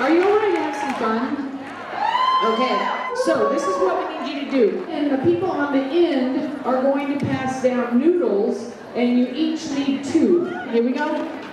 Are you all ready to have some fun? Okay, so this is what we need you to do. And the people on the end are going to pass down noodles, and you each need two. Here we go.